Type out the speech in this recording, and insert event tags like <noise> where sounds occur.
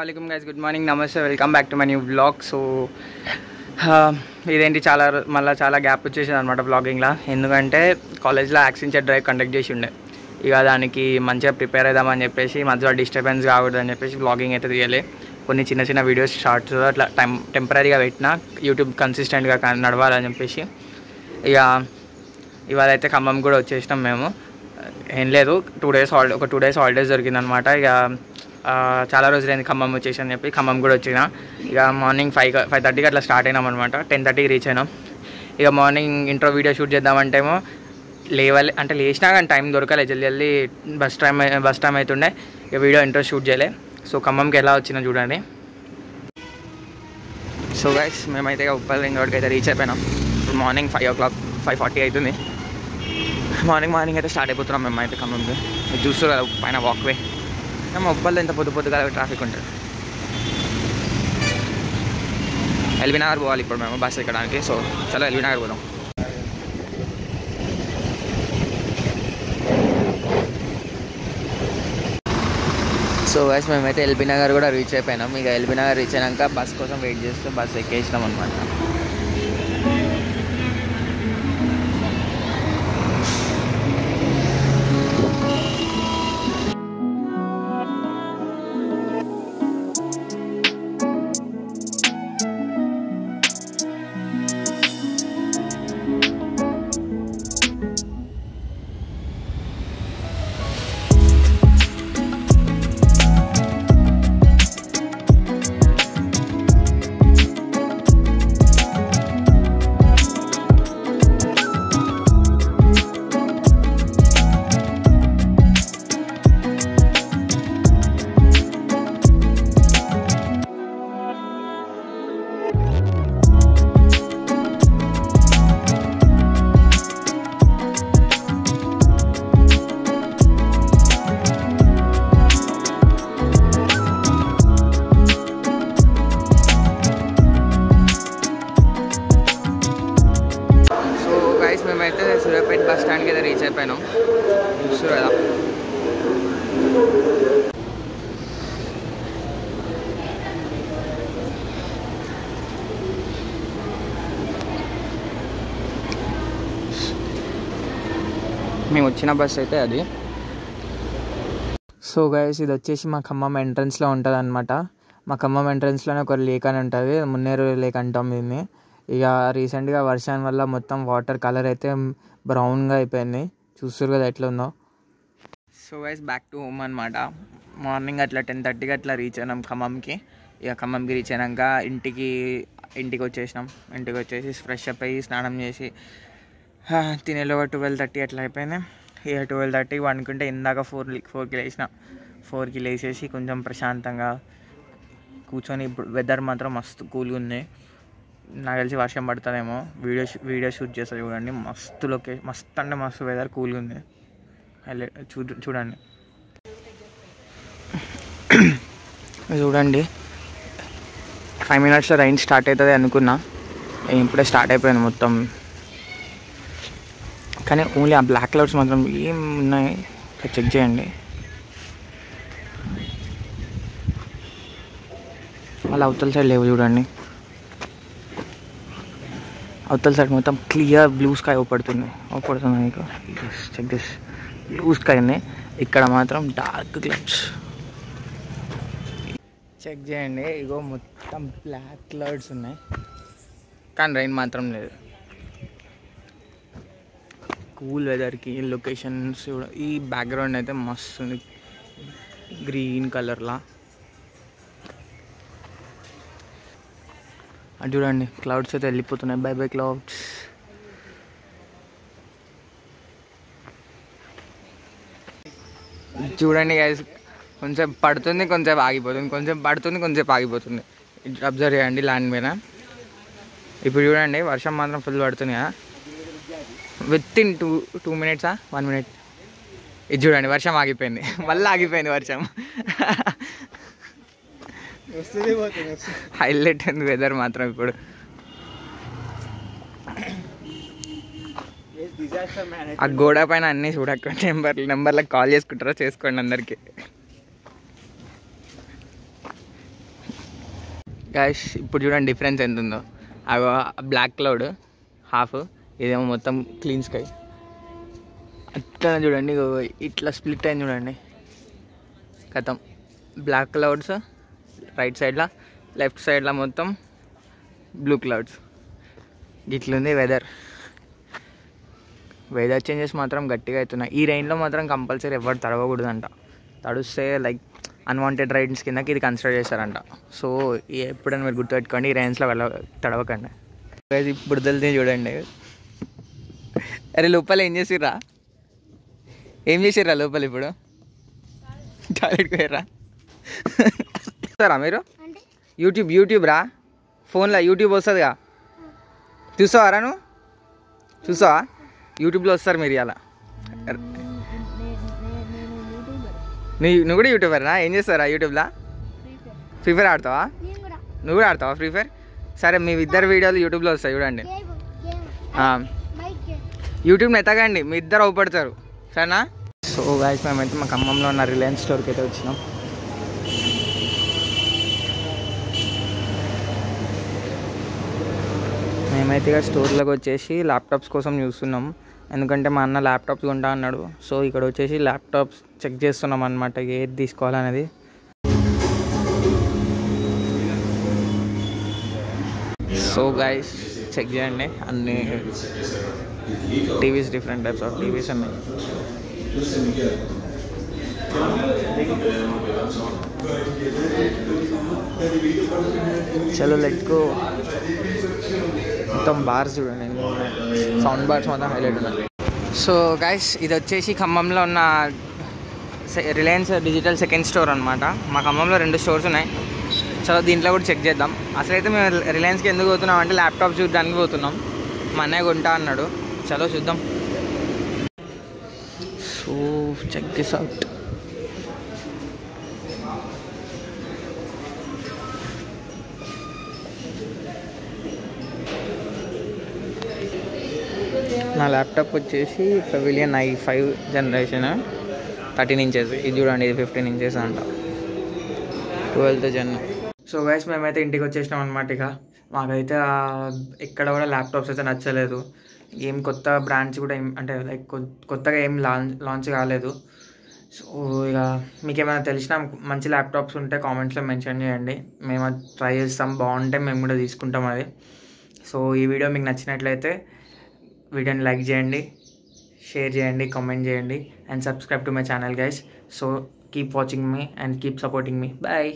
అస్సలం guys good morning నమస్తే welcome back to my new blog so ఇదేంటి చాలా మళ్ళీ చాలా గ్యాప్ వచ్చేసింది అనమాట బ్లాగింగ్లో ఎందుకంటే కాలేజ్లో యాక్సిడెంట్ డ్రైవ్ కండక్ట్ చేసి ఉండే. ఇక దానికి మంచిగా ప్రిపేర్ అవుదామని చెప్పేసి మధ్యలో డిస్టర్బెన్స్ కాకూడదని చెప్పేసి బ్లాగింగ్ అయితే తీయలే. కొన్ని చిన్న చిన్న వీడియోస్ షార్ట్స్ అట్లా టైం టెంపరీగా పెట్టిన యూట్యూబ్ కన్సిస్టెంట్గా నడవాలని చెప్పేసి. ఇక ఇవాళ అయితే ఖమ్మం కూడా వచ్చేసినాం మేము. ఏం లేదు టూ డేస్ హాలిడే ఒక టూ డేస్ హాలిడేస్ దొరికిందనమాట ఇక చాలా రోజులైంది ఖమ్మం వచ్చేసి అని చెప్పి. ఖమ్మం కూడా వచ్చిన. ఇక మార్నింగ్ ఫైవ్ ఫైవ్ థర్టీకి అట్లా స్టార్ట్ అయినాం అనమాట టెన్ థర్టీకి రీచ్ అయినాం. ఇక మార్నింగ్ ఇంట్రో వీడియో షూట్ చేద్దామంటేమో లేవాలి అంటే లేచినా కానీ టైం దొరకలే. జల్దీ జల్దీ బస్ టైం బస్ టైం అవుతుండే ఇక వీడియో ఇంట్రో షూట్ చేయలే. సో ఖమ్మంకి ఎలా వచ్చినా చూడండి. సో గైస్ మేమైతే ఇక ఉప్పల్ రింగ్ రోడ్కి అయితే రీచ్ అయిపోయినాం. ఇప్పుడు morning five o'clock five forty అవుతుంది మార్నింగ్ మార్నింగ్ అయితే స్టార్ట్ అయిపోతున్నాం మేము అయితే ఖమ్మంకి. మీరు చూస్తారు పైన వాక్వే మేము ఇంత పొద్దు పొద్దుగా ట్రాఫిక్ ఉంటుంది. ఎల్బీ నగర్ పోవాలి ఇప్పుడు మేము బస్ ఎక్కడానికి. సో చలో ఎల్బీ నగర్ పోదాం. సో వైస్ మేమైతే ఎల్బీ నగర్ కూడా రీచ్ అయిపోయినాం. ఇక ఎల్బీ నగర్ రీచ్ అయినాక బస్ కోసం వెయిట్ చేస్తూ బస్ ఎక్కేసినాం అనమాట చూస్తారు కదా మేము వచ్చిన బస్ అయితే అది సో గైస్ ఇది వచ్చేసి మా ఖమ్మం ఎంట్రన్స్లో ఉంటుంది అనమాట మా ఖమ్మం ఎంట్రన్స్లోనే ఒక లేక్ అని ఉంటుంది. మున్నేరు లేక్ అంటాం దీన్ని. ఇక రీసెంట్గా వర్షం వల్ల మొత్తం వాటర్ కలర్ అయితే బ్రౌన్గా అయిపోయింది. చూస్తారు కదా ఎట్లా ఉందో so vice back to home అనమాట మార్నింగ్ అట్లా టెన్ థర్టీకి అట్లా రీచ్ అయినాం ఖమ్మంకి. ఇక ఖమ్మంకి రీచ్ అయినాక ఇంటికి ఇంటికి వచ్చేసినాం. ఇంటికి వచ్చేసి ఫ్రెష్ అప్ అయ్యి స్నానం చేసి తినేలోగా ట్వెల్వ్ థర్టీ అట్లా అయిపోయింది. ఇక ట్వెల్వ్ థర్టీ వండుకుంటే ఇందాక ఫోర్ ఫోర్కి లేచిన. ఫోర్కి లేచేసి కొంచెం ప్రశాంతంగా కూర్చొని ఇప్పుడు వెదర్ మాత్రం మస్తు కూల్గా ఉంది. నాకు తెలిసి వర్షం పడుతుందేమో. వీడియో వీడియో షూట్ చేస్తా చూడండి. మస్తు లొకేషన్ మస్తు అంటే మస్తు వెదర్ కూల్గా ఉంది. చూడండి. చూడండి. ఫైవ్ మినిట్స్లో రైన్ స్టార్ట్ అవుతుంది అనుకున్నా. ఇప్పుడే స్టార్ట్ అయిపోయింది మొత్తం. కానీ ఓన్లీ ఆ బ్లాక్ క్లౌడ్స్ మాత్రం ఏం ఉన్నాయి? చెక్ చేయండి. వాళ్ళు అవతల సైడ్ లేవు చూడండి. అవతల సైడ్ మొత్తం క్లియర్ బ్లూ స్కై ఓపడుతుంది ఓపడుతుంది మీకు. చెక్ దిస్ బ్లూ స్కై ఉన్నాయి ఇక్కడ మాత్రం డార్క్ క్లౌడ్స్. చెక్ చేయండి. ఇగో మొత్తం బ్లాక్ క్లౌడ్స్ ఉన్నాయి. కానీ రైన్ మాత్రం లేదు. కూల్ వెదర్కి లొకేషన్స్ కూడా ఈ బ్యాక్గ్రౌండ్ అయితే మస్తు ఉంది. గ్రీన్ కలర్లా. అది చూడండి క్లౌడ్స్ అయితే వెళ్ళిపోతున్నాయి. Bye bye clouds. చూడండి గైస్ కొంచెం పడుతుంది కొంచెం ఆగిపోతుంది కొంచెం పడుతుంది కొంచెం ఆగిపోతుంది. అబ్జర్వ్ చేయండి ల్యాండ్ మీద. ఇప్పుడు చూడండి వర్షం మాత్రం ఫుల్ పడుతుంది కదా. విత్ ఇన్ టూ టూ మినిట్సా వన్ మినిట్ ఇది చూడండి వర్షం ఆగిపోయింది. <laughs> మళ్ళీ ఆగిపోయింది వర్షం. హైలైట్ ఉంది వెదర్ మాత్రం ఇప్పుడు. ఆ గోడ పైన అన్నీ చూడక నెంబర్ నెంబర్లకు కాల్ చేసుకుంటారా? చేసుకోండి అందరికి. గాయస్ ఇప్పుడు చూడండి డిఫరెన్స్ ఎంత ఉందో అవి బ్లాక్ క్లౌడ్ హాఫ్ ఇదేమో మొత్తం క్లీన్ స్కై. అట్లా చూడండి ఇట్లా స్ప్లిట్ అయింది చూడండి. కథం బ్లాక్ క్లౌడ్స్ రైట్ సైడ్లో లెఫ్ట్ సైడ్లో మొత్తం బ్లూ క్లౌడ్స్. ఇట్లుంది వెదర్. వెదర్ చేంజెస్ మాత్రం గట్టిగా అవుతున్నాయి ఈ రైన్లో మాత్రం కంపల్సరీ ఎవరు తడవకూడదంట. తడుస్తే లైక్ అన్వాంటెడ్ రైడ్స్ కిందకి ఇది కన్సిడర్ చేస్తారంట. సో ఎప్పుడైనా మీరు గుర్తుపెట్టుకోండి ఈ రైన్స్లో వెళ్ళ తడవకండి. ఇప్పుడు తెలితే చూడండి. అరే లోపల ఏం చేసిర్రా? ఏం చేసిర్రా లోపల ఇప్పుడు? టాయిలెట్కి పోయారా చూస్తారా మీరు? యూట్యూబ్ యూట్యూబ్ రా. ఫోన్లో యూట్యూబ్ వస్తుందిగా. చూసావారా నువ్వు? చూసావా యూట్యూబ్లో వస్తారు మీరు ఇలా నేను నీ నువ్వు కూడా యూట్యూబర్నా? ఏం చేస్తారా యూట్యూబ్లో? ఫ్రీ ఫైర్ ఆడతావా? నువ్వు కూడా ఆడతావా ఫ్రీ ఫైర్ సరే మీ ఇద్దరు వీడియోలు యూట్యూబ్లో వస్తాయి చూడండి. యూట్యూబ్ గేమ్ యూట్యూబ్ని ఎత్తగండి మీ ఇద్దరు అవుపడతారు. సరేనా? సో గాయస్ మేమైతే మా ఖమ్మంలో ఉన్న రిలయన్స్ స్టోర్కి అయితే వచ్చినాం. మేమైతే ఇక స్టోర్లోకి వచ్చేసి ల్యాప్టాప్స్ కోసం చూస్తున్నాం. ఎందుకంటే మా అన్న ల్యాప్టాప్స్ కొంటా అన్నాడు. సో ఇక్కడ వచ్చేసి ల్యాప్టాప్స్ చెక్ చేస్తున్నాం అనమాట ఏది తీసుకోవాలనేది. సో గైస్ చెక్ చేయండి. అన్ని TVs different types of TVs ఉన్నాయి చలో లెట్ గో మొత్తం బార్స్ చూడండి. సౌండ్ బార్స్ మొత్తం హైలైట్ ఉన్నాయి. సో గైస్ ఇది వచ్చేసి ఖమ్మంలో ఉన్న రిలయన్స్ డిజిటల్ సెకండ్ స్టోర్ అనమాట మా ఖమ్మంలో రెండు స్టోర్స్ ఉన్నాయి. సో దీంట్లో కూడా చెక్ చేద్దాం. అసలైతే మేము రిలయన్స్కి ఎందుకు పోతున్నాం అంటే ల్యాప్టాప్ చూడడానికి పోతున్నాం. మా అన్నయ్య కొంటా అన్నాడు. చలో చూద్దాం. సో చెక్ దిస్ అవుట్ నా ల్యాప్టాప్ వచ్చేసి Pavilion i five generation thirteen inches ఇది చూడండి ఇది ఫిఫ్టీన్ ఇంచెస్ అంట. ట్వెల్త్ జన్ సో గైస్ మేమైతే ఇంటికి వచ్చేసినాం అనమాట ఇక. మాకైతే ఎక్కడ కూడా ల్యాప్టాప్స్ అయితే నచ్చలేదు. ఏం కొత్త బ్రాండ్స్ కూడా ఏం అంటే లైక్ కొత్తగా ఏం లాంచ్ లాంచ్ కాలేదు. సో ఇక మీకు ఏమైనా తెలిసిన మంచి ల్యాప్టాప్స్ ఉంటే కామెంట్స్లో మెన్షన్ చేయండి. మేము అది ట్రై చేస్తాం బాగుంటే మేము కూడా తీసుకుంటాం అది. సో ఈ వీడియో మీకు నచ్చినట్లయితే వీడియోని లైక్ చేయండి షేర్ చేయండి కామెంట్ చేయండి and subscribe to my channel guys so keep watching me and keep supporting me bye